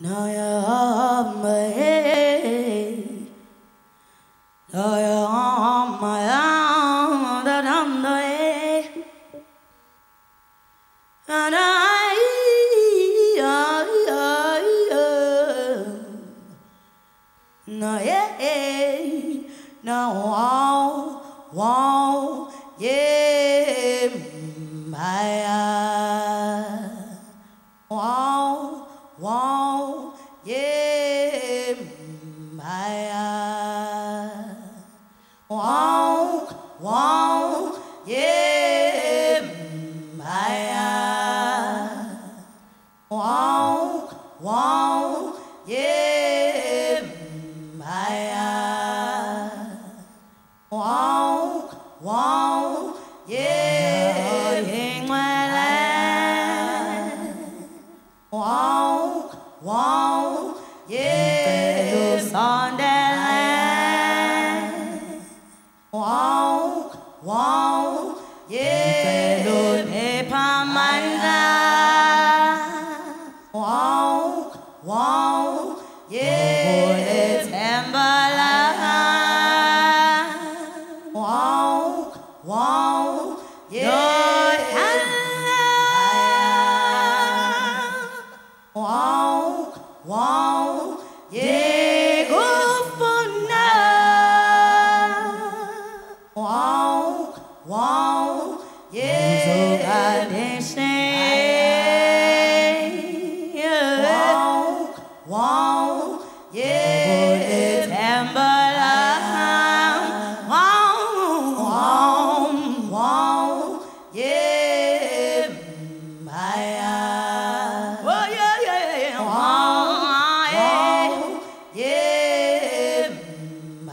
nơi ôm mây đời ôm mây đã đâm đời ở đây ở ở ở nơi nào wow wow yeah wow, wow, yeah, Wow, wow, yeah, Wow, wow, yeah. Wow, yeah, Wow, wow, yeah,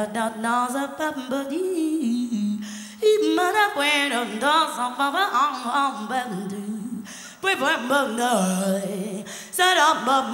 Da, da, da, da, da, za, ba, ba, dee. Ima da bueno, da, sa, ba, ba, um, um, ba, do. Bwe, bwe, bwe, nơi. Sa, da, ba,